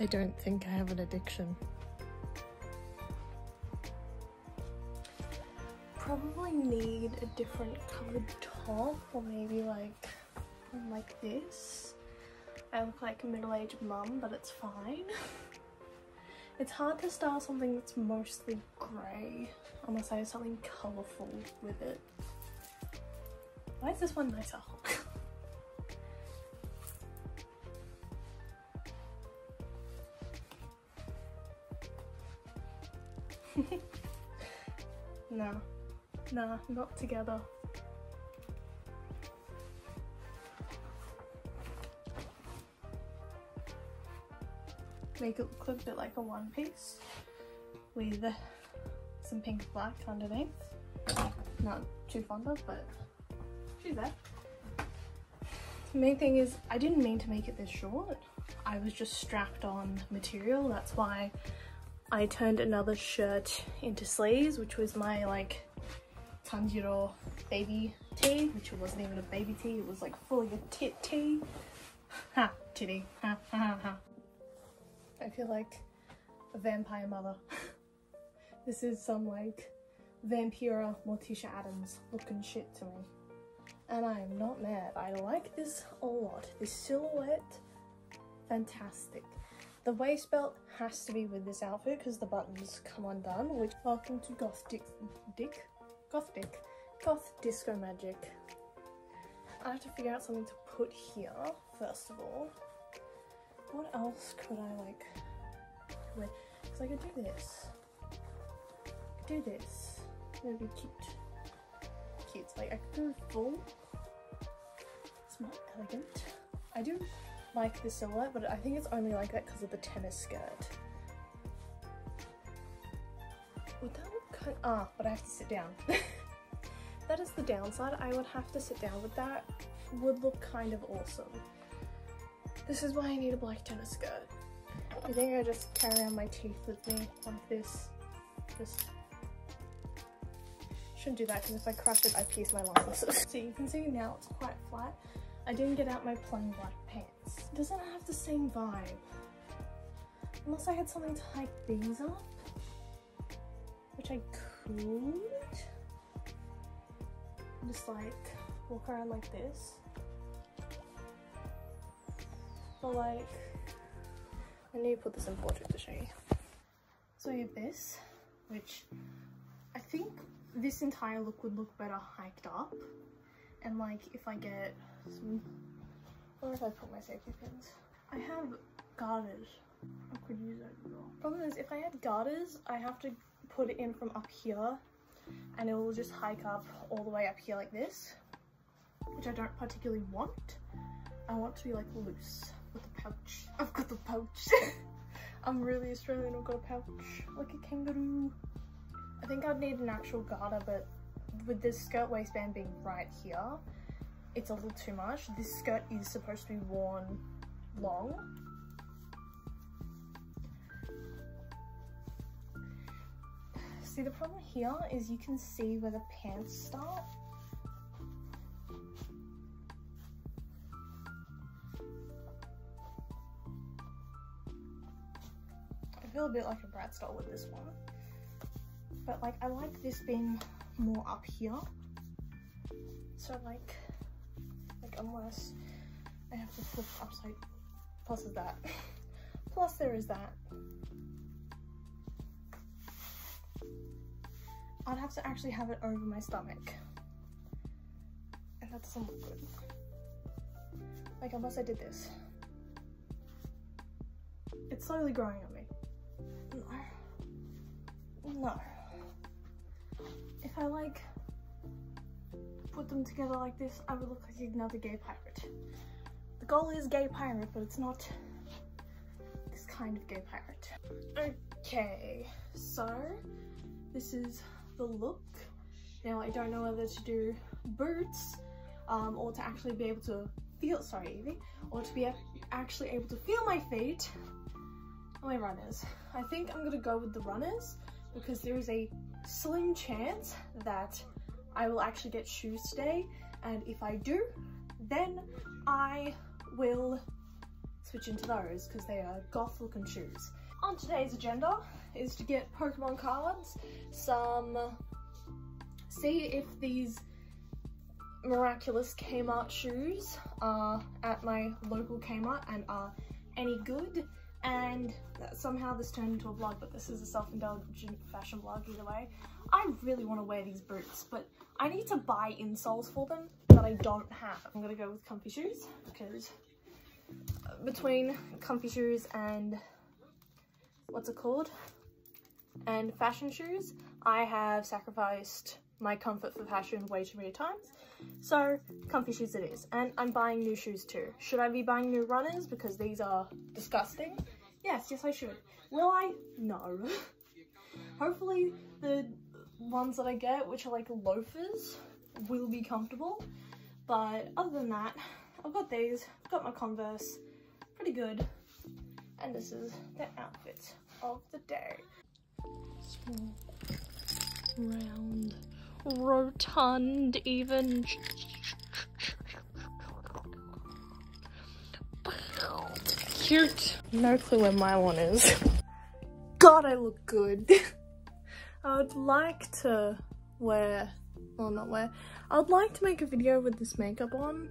I don't think I have an addiction. Probably need a different coloured top or maybe like one like this. I look like a middle-aged mum, but it's fine. it's hard to style something that's mostly grey unless I have something colourful with it. Why is this one nicer? No, not together. Make it look a bit like a one piece with some pink black underneath. Not too fond of, but she's there. The main thing is I didn't mean to make it this short. I was just strapped on material. That's why I turned another shirt into sleeves, which was my like Tanjiro baby tee, which wasn't even a baby tee, it was like fully a tit tee. Ha, titty, ha, ha, ha, ha. I feel like a vampire mother. this is some like Vampira Morticia Addams looking shit to me. And I am not mad. I like this a lot. This silhouette, fantastic. The waist belt has to be with this outfit because the buttons come undone, which welcome to Goth Dick, Dick? Goth Dick, Goth Disco Magic. I have to figure out something to put here, first of all. What else could I like, because I could do this, could do this, it'd be cute. Cute, like I could do full, it's not elegant. I do like the silhouette, but I think it's only like that because of the tennis skirt. Would that look ah, but I have to sit down. that is the downside. I would have to sit down with that. Would look kind of awesome. This is why I need a black tennis skirt. I think I just carry around my teeth with me like this. Just shouldn't do that because if I crush it, I piece my lungs. so you can see now it's quite flat. I didn't get out my plain black pants. It doesn't have the same vibe. Unless I had something to hike these up, which I could. Just like walk around like this. But like, I need to put this in portrait to show you. So I have this, which I think this entire look would look better hiked up. And like if I get some, where if I put my safety pins? I have garters. I could use that as well. Problem is if I had garters, I have to put it in from up here and it will just hike up all the way up here like this, which I don't particularly want. I want to be like loose with the pouch. I've got the pouch. I'm really Australian, I've got a pouch. Like a kangaroo. I think I'd need an actual garter, but with this skirt waistband being right here, it's a little too much. This skirt is supposed to be worn long. See, the problem here is you can see where the pants start. I feel a bit like a Brat style with this one. But like, I like this being more up here. So like, like unless I have to flip upside, plus is that. plus there is that. I'd have to actually have it over my stomach. And that doesn't look good. Like unless I did this. It's slowly growing on me. No. No. If I like put them together like this, I would look like another gay pirate. The goal is gay pirate, but it's not this kind of gay pirate. Okay, so this is the look. Now I don't know whether to do boots um, or to actually be able to feel, sorry Evie, or to be actually able to feel my feet my runners. I think I'm gonna go with the runners because there is a slim chance that I will actually get shoes today and if I do then I will switch into those because they are goth looking shoes. On today's agenda is to get Pokemon cards, some, see if these miraculous Kmart shoes are at my local Kmart and are any good and somehow this turned into a vlog but this is a self-indulgent fashion vlog either way. I really want to wear these boots but I need to buy insoles for them that I don't have. I'm gonna go with comfy shoes because between comfy shoes and what's it called and fashion shoes I have sacrificed my comfort for fashion way too many times so comfy shoes it is. And I'm buying new shoes too. Should I be buying new runners because these are disgusting? Yes, yes I should. Will I? No. Hopefully the ones that I get, which are like loafers, will be comfortable. But other than that, I've got these, I've got my Converse, pretty good. And this is the outfit of the day. Small, round, rotund even. Cute. No clue where my one is. God, I look good. I would like to wear, well not wear, I would like to make a video with this makeup on,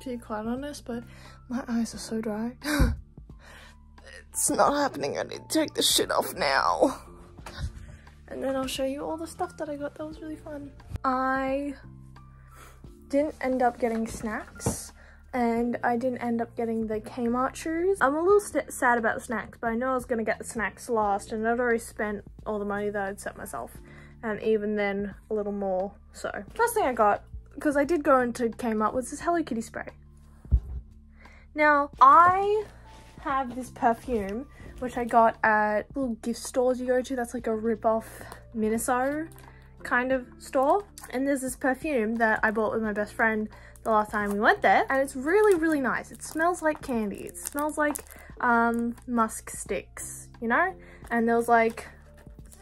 to be quite honest, but my eyes are so dry. it's not happening, I need to take this shit off now and then I'll show you all the stuff that I got that was really fun. I didn't end up getting snacks and I didn't end up getting the Kmart shoes. I'm a little sad about the snacks, but I know I was gonna get the snacks last and I'd already spent all the money that I'd set myself and even then a little more. So first thing I got, because I did go into Kmart, was this Hello Kitty spray. Now I have this perfume which I got at little gift stores you go to. That's like a rip-off Miniso kind of store. And there's this perfume that I bought with my best friend the last time we went there. And it's really, really nice. It smells like candy. It smells like um, musk sticks, you know? And there was like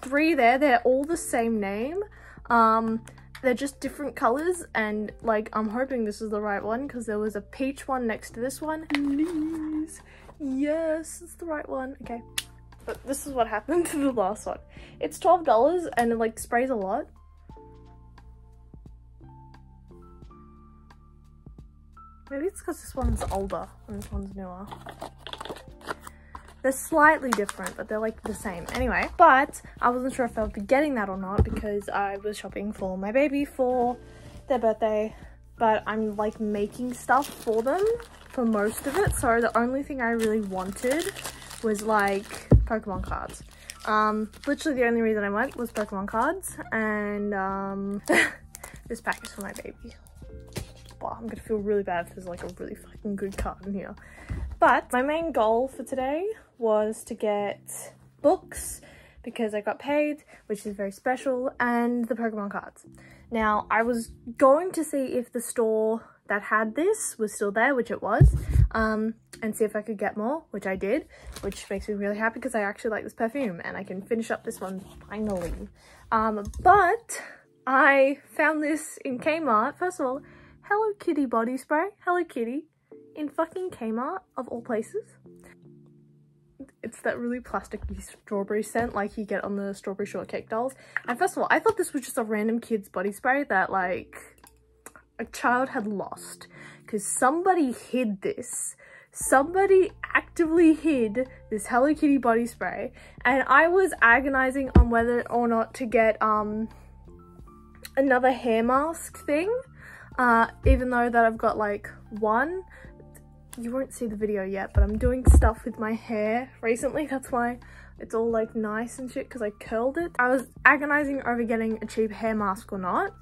three there. They're all the same name. Um, they're just different colors and like I'm hoping this is the right one because there was a peach one next to this one. Please. Yes, it's the right one. Okay. But this is what happened to the last one. It's $12 and it like sprays a lot. Maybe it's because this one's older and this one's newer. They're slightly different, but they're like the same. Anyway, but I wasn't sure if I would be getting that or not because I was shopping for my baby for their birthday. But I'm like making stuff for them for most of it. So the only thing I really wanted was like Pokemon cards. Um, literally the only reason I went was Pokemon cards and um, this pack is for my baby. Wow, I'm gonna feel really bad if there's like a really fucking good card in here. But my main goal for today was to get books because I got paid, which is very special, and the Pokemon cards. Now, I was going to see if the store that had this was still there, which it was, um, and see if I could get more, which I did, which makes me really happy because I actually like this perfume and I can finish up this one finally. Um, but I found this in Kmart. First of all, Hello Kitty body spray. Hello Kitty in fucking Kmart of all places. It's that really plasticky strawberry scent like you get on the strawberry shortcake dolls. And first of all, I thought this was just a random kid's body spray that like a child had lost because somebody hid this. Somebody actively hid this Hello Kitty body spray and I was agonizing on whether or not to get um another hair mask thing uh, even though that I've got like one you won't see the video yet but I'm doing stuff with my hair recently that's why it's all like nice and shit because I curled it I was agonizing over getting a cheap hair mask or not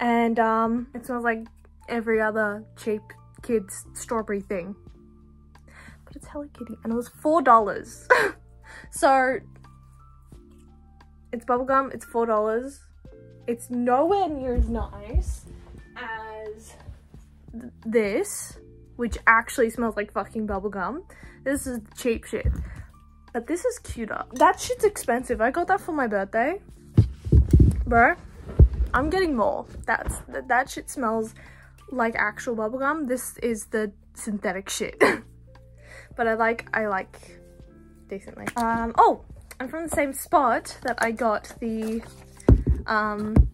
and um, it smells like every other cheap kids strawberry thing. But it's Hello Kitty and it was $4. so it's bubblegum, it's $4. It's nowhere near as nice as th this, which actually smells like fucking bubblegum. This is cheap shit. But this is cuter. That shit's expensive. I got that for my birthday. Bro, I'm getting more. That's that, that shit smells like actual bubblegum. This is the synthetic shit. but I like I like decently. Um, oh, and from the same spot that I got the um,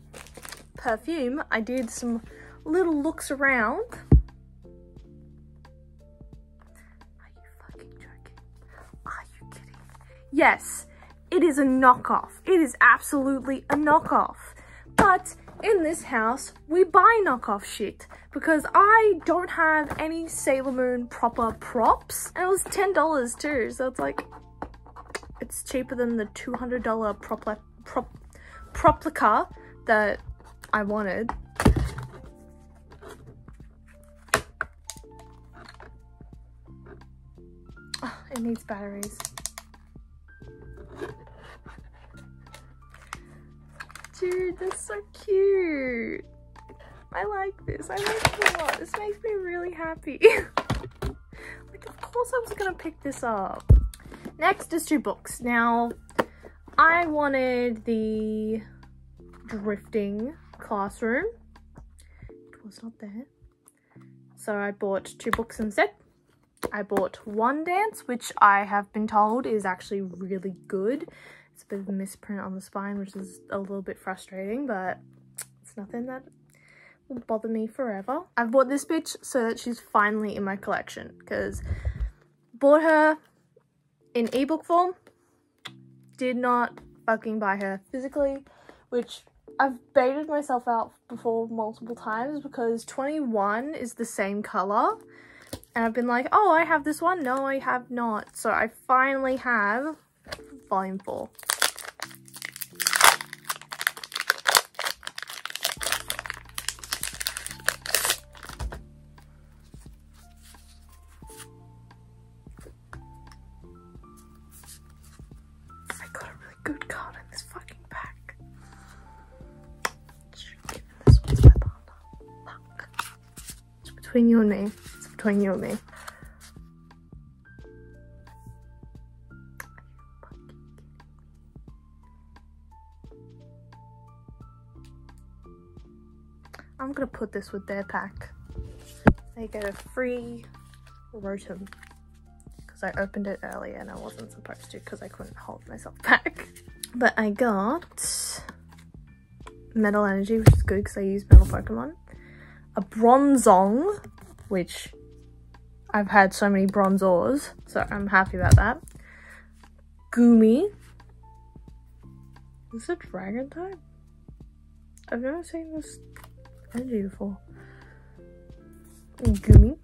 perfume, I did some little looks around. Yes, it is a knockoff. It is absolutely a knockoff. But in this house, we buy knockoff shit because I don't have any Sailor Moon proper props. And it was $10 too, so it's like, it's cheaper than the $200 prop, prop, proplica that I wanted. It needs batteries. Dude, that's so cute. I like this. I like it a lot. This makes me really happy. like, of course I was gonna pick this up. Next is two books. Now, I wanted the drifting classroom. It was not there. So I bought two books instead. I bought One Dance, which I have been told is actually really good. It's a bit of misprint on the spine, which is a little bit frustrating, but it's nothing that will bother me forever. I've bought this bitch so that she's finally in my collection because bought her in ebook form, did not fucking buy her physically, which I've baited myself out before multiple times because 21 is the same color and I've been like, oh, I have this one. No, I have not. So I finally have volume 4. I got a really good card in this fucking pack. It's between you and me. It's between you and me. This with their pack. They get a free Rotom because I opened it earlier and I wasn't supposed to because I couldn't hold myself back. But I got Metal Energy, which is good because I use Metal Pokemon. A Bronzong, which I've had so many Bronzors, so I'm happy about that. Goomy. Is it Dragon type? I've never seen this energy before. Goomy.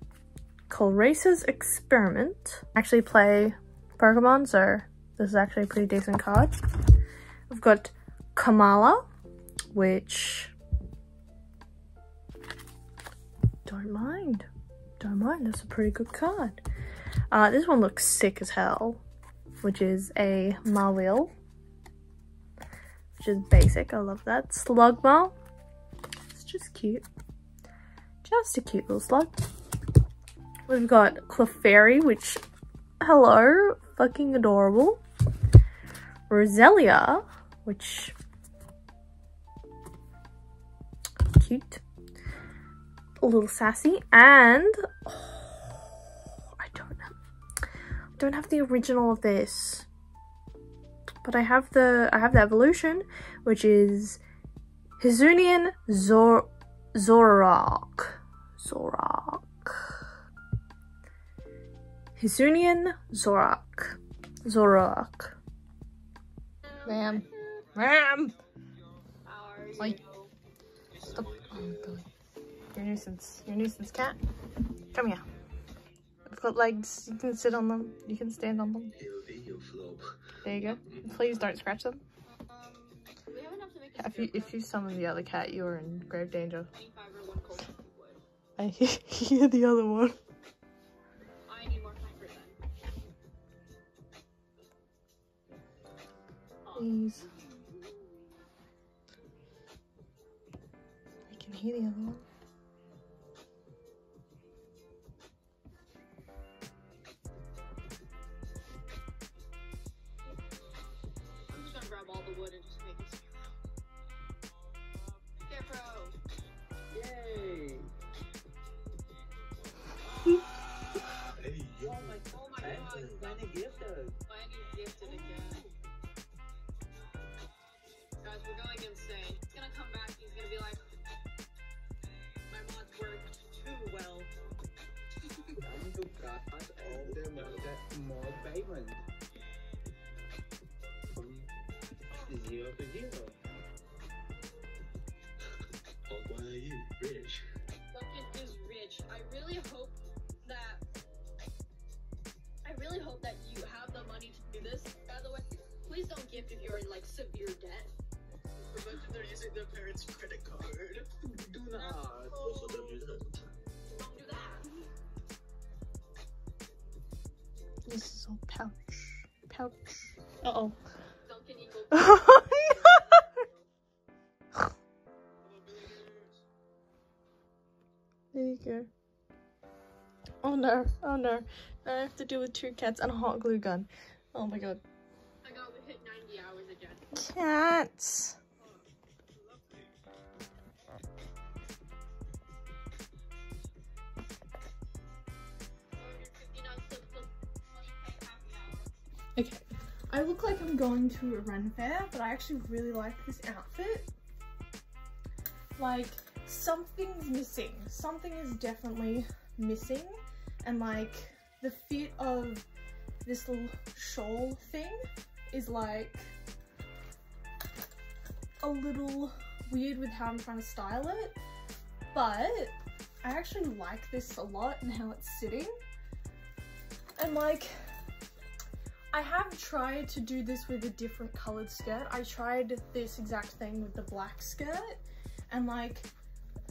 Colress's Experiment. Actually play Pokemon, so this is actually a pretty decent card. I've got Komala, which don't mind. Don't mind, that's a pretty good card. Uh, this one looks sick as hell, which is a Mawile, which is basic, I love that. Slugma, just cute. Just a cute little slug. We've got Clefairy, which, hello, fucking adorable. Roselia, which, cute. A little sassy. And, oh, I don't have, I don't have the original of this. But I have the, I have the evolution, which is Hisuian Zor, Zoroark. Zoroark. Hisuian Zoroark. Zoroark. Ma'am. Ma'am! Like, stop. Oh, Billy. You're a nuisance. You're a nuisance cat. Come here. I've got legs. You can sit on them. You can stand on them. There you go. Please don't scratch them. If you, if you summon the other cat, you're in grave danger. I hear the other one. Please. I can hear the other one. Imagine they're their parents' credit card. Do not. Also, don't do that. Don't do that. This is all pouch. Pouch. Uh oh. Duncan there you go. Oh no, oh no. Now I have to deal with two cats and a hot glue gun. Oh my god. I got hit 90 hours again. Cats! Okay. I look like I'm going to a Ren fair, but I actually really like this outfit. Like, something's missing. Something is definitely missing. And like, the fit of this little shawl thing is like a little weird with how I'm trying to style it. But I actually like this a lot and how it's sitting. And like, I have tried to do this with a different colored skirt. I tried this exact thing with the black skirt and like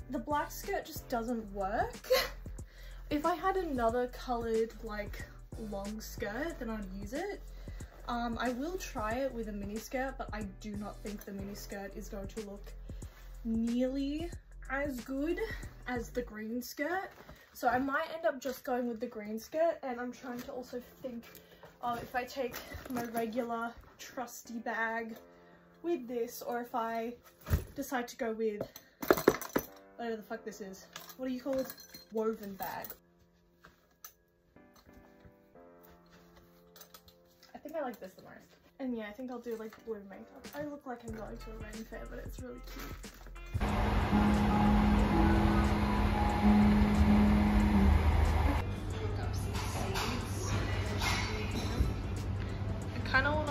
the black skirt just doesn't work. if I had another colored like long skirt then I'd use it. Um, I will try it with a mini skirt but I do not think the mini skirt is going to look nearly as good as the green skirt. So I might end up just going with the green skirt and I'm trying to also think uh, if I take my regular trusty bag with this or if I decide to go with whatever the fuck this is. What are you called? Woven bag. I think I like this the most. And yeah, I think I'll do like blue makeup. I look like I'm going to a Ren fair, but it's really cute.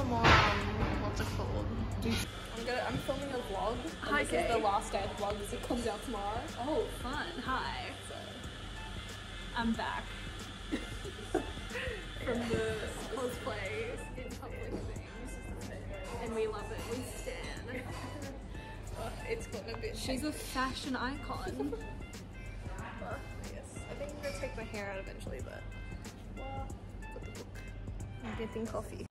More, um, what's it called? I'm gonna, I'm filming a vlog. And This is the last day of the vlog because it comes out tomorrow. Oh, fun. Hi. I'm back. From the cosplay in public things. And we love it. We stand. Oh, it's gonna be. She's a fashion icon. yes. I think I'm gonna take my hair out eventually, but. Well, the book. I'm getting coffee.